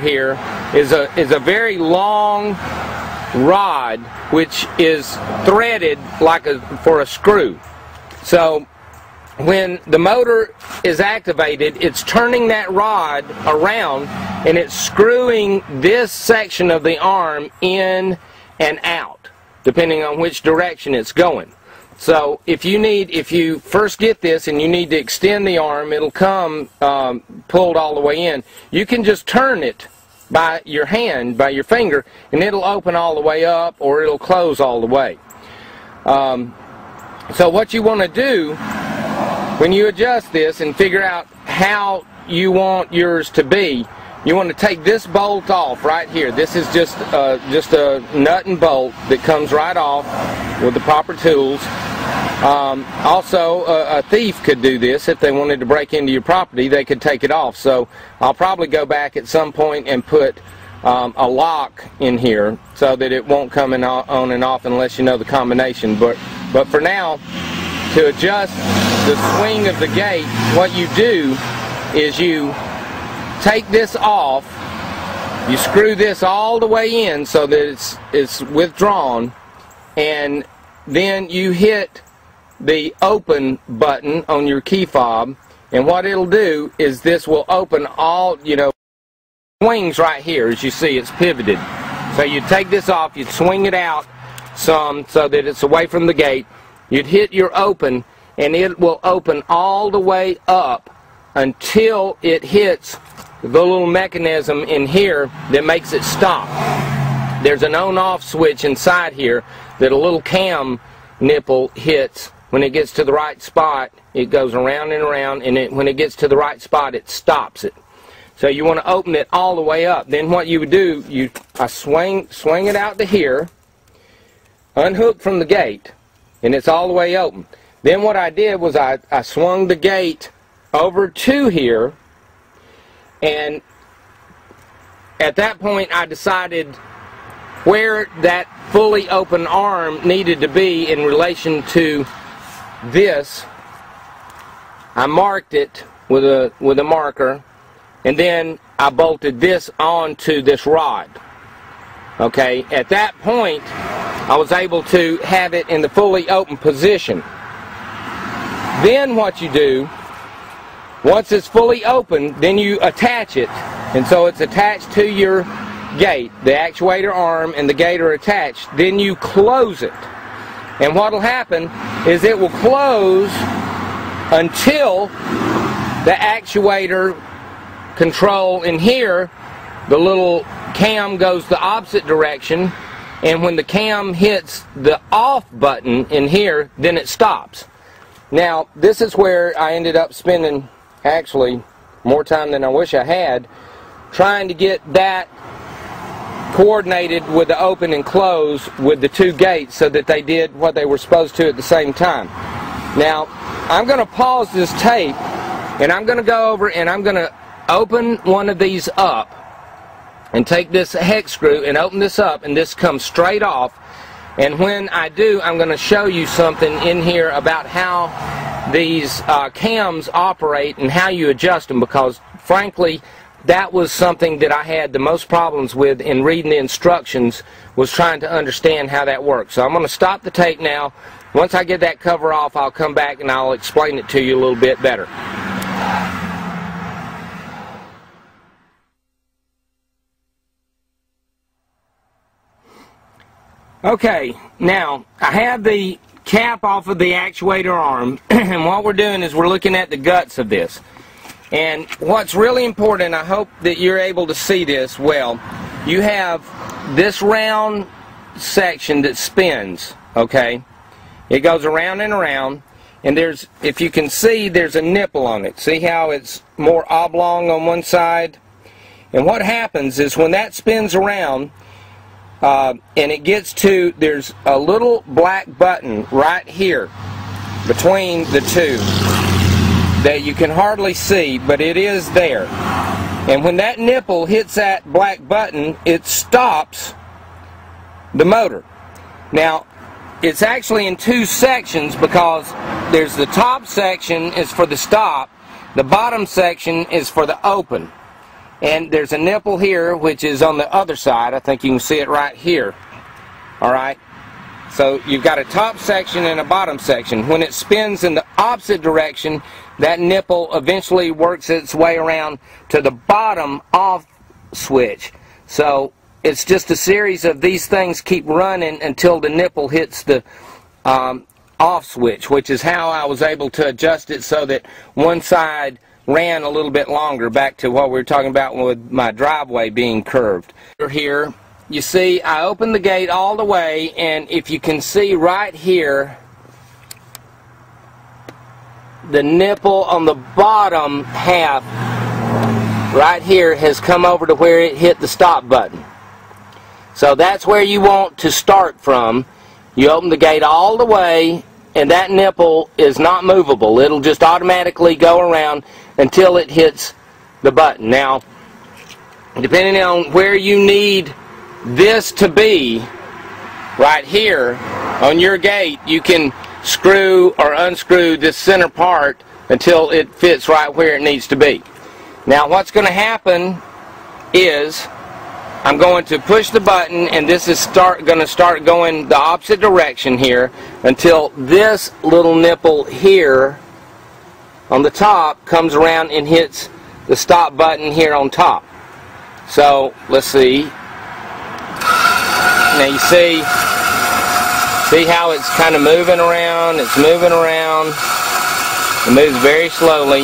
here is a is a very long rod which is threaded like a for a screw. So when the motor is activated, it's turning that rod around and it's screwing this section of the arm in and out, depending on which direction it's going. So if you need, if you first get this and you need to extend the arm, it'll come um, pulled all the way in. You can just turn it by your hand, by your finger, and it'll open all the way up or it'll close all the way. Um, so what you want to do when you adjust this and figure out how you want yours to be, you want to take this bolt off right here. This is just uh, just a nut and bolt that comes right off with the proper tools. Um, also, a, a, thief could do this if they wanted to break into your property. They could take it off. So I'll probably go back at some point and put um, a lock in here so that it won't come in on and off unless you know the combination. But but for now, to adjust the swing of the gate, what you do is you take this off. You screw this all the way in so that it's it's withdrawn, and then you hit the open button on your key fob and what it'll do is this will open all you know swings right here. As you see it's pivoted. So you take this off you'd swing it out some so that it's away from the gate. You'd hit your open and it will open all the way up until it hits the little mechanism in here that makes it stop. There's an on off switch inside here that a little cam nipple hits when it gets to the right spot, it goes around and around, and it, when it gets to the right spot, it stops it. So you want to open it all the way up. Then what you would do, you I swing swing it out to here, unhook from the gate, and it's all the way open. Then what I did was I, I swung the gate over to here, and at that point I decided where that fully open arm needed to be in relation to this, I marked it with a, with a marker, and then I bolted this onto this rod. Okay, at that point, I was able to have it in the fully open position. Then what you do, once it's fully open, then you attach it. And so it's attached to your gate. The actuator arm and the gate are attached. Then you close it. And what will happen is it will close until the actuator control in here, the little cam goes the opposite direction, and when the cam hits the off button in here, then it stops. Now, this is where I ended up spending actually more time than I wish I had trying to get that coordinated with the open and close with the two gates so that they did what they were supposed to at the same time. Now, I'm going to pause this tape and I'm going to go over and I'm going to open one of these up and take this hex screw and open this up and this comes straight off and when I do I'm going to show you something in here about how these uh, cams operate and how you adjust them because frankly that was something that I had the most problems with in reading the instructions was trying to understand how that works. So I'm going to stop the tape now. Once I get that cover off, I'll come back and I'll explain it to you a little bit better. Okay, now I have the cap off of the actuator arm and what we're doing is we're looking at the guts of this. And what's really important, I hope that you're able to see this well, you have this round section that spins, okay? It goes around and around, and there's, if you can see, there's a nipple on it. See how it's more oblong on one side? And what happens is when that spins around, uh, and it gets to, there's a little black button right here between the two that you can hardly see, but it is there. And when that nipple hits that black button, it stops the motor. Now, it's actually in two sections because there's the top section is for the stop, the bottom section is for the open. and there's a nipple here which is on the other side. I think you can see it right here. Alright? So you've got a top section and a bottom section. When it spins in the opposite direction, that nipple eventually works its way around to the bottom off switch. So it's just a series of these things keep running until the nipple hits the um, off switch, which is how I was able to adjust it so that one side ran a little bit longer back to what we were talking about with my driveway being curved. Here, you see I opened the gate all the way and if you can see right here the nipple on the bottom half right here has come over to where it hit the stop button. So that's where you want to start from. You open the gate all the way and that nipple is not movable. It'll just automatically go around until it hits the button. Now, depending on where you need this to be, right here on your gate, you can screw or unscrew this center part until it fits right where it needs to be. Now what's going to happen is I'm going to push the button and this is start going to start going the opposite direction here until this little nipple here on the top comes around and hits the stop button here on top. So let's see. Now you see see how it's kind of moving around, it's moving around. It moves very slowly.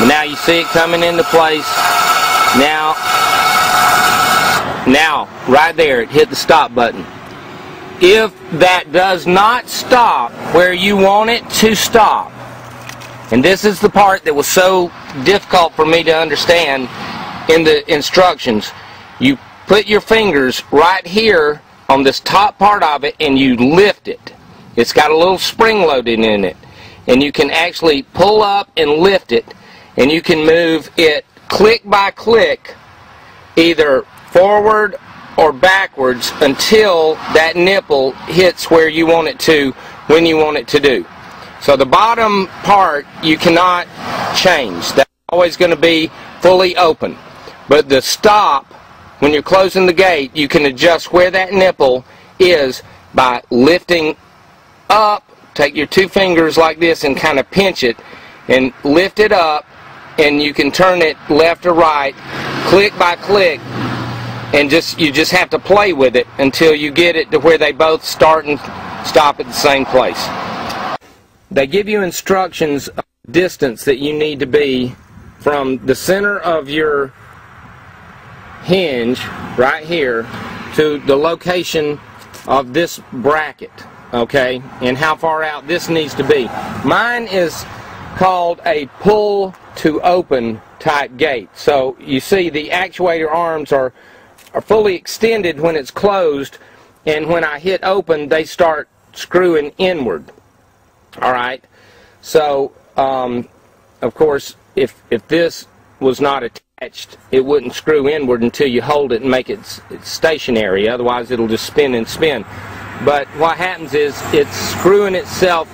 But now you see it coming into place. Now, now, right there, it hit the stop button. If that does not stop where you want it to stop, and this is the part that was so difficult for me to understand in the instructions, you put your fingers right here on this top part of it and you lift it. It's got a little spring loaded in it. And you can actually pull up and lift it and you can move it click by click either forward or backwards until that nipple hits where you want it to when you want it to do. So the bottom part you cannot change. That's always going to be fully open. But the stop, when you're closing the gate, you can adjust where that nipple is by lifting up, take your two fingers like this and kind of pinch it and lift it up and you can turn it left or right, click by click, and just you just have to play with it until you get it to where they both start and stop at the same place. They give you instructions of distance that you need to be from the center of your hinge right here to the location of this bracket okay and how far out this needs to be mine is called a pull to open type gate. So you see the actuator arms are, are fully extended when it's closed and when I hit open they start screwing inward. Alright, so um, of course if, if this was not attached it wouldn't screw inward until you hold it and make it stationary otherwise it'll just spin and spin. But what happens is it's screwing itself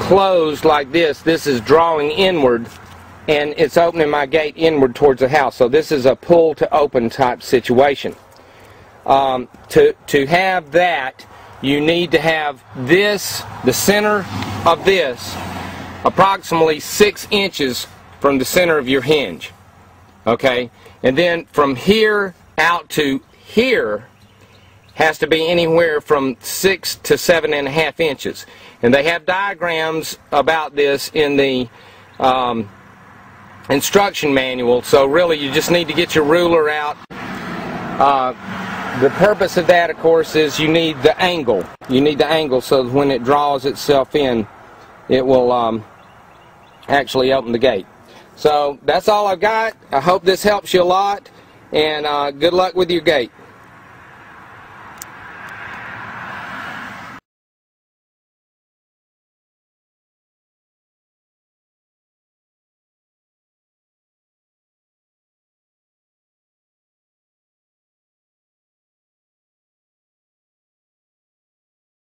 closed like this. This is drawing inward and it's opening my gate inward towards the house. So this is a pull to open type situation. Um, to, to have that, you need to have this, the center of this, approximately six inches from the center of your hinge. Okay? And then from here out to here has to be anywhere from six to seven and a half inches. And they have diagrams about this in the um, instruction manual. So really you just need to get your ruler out. Uh, the purpose of that, of course, is you need the angle. You need the angle so when it draws itself in, it will um, actually open the gate. So that's all I've got. I hope this helps you a lot, and uh, good luck with your gate.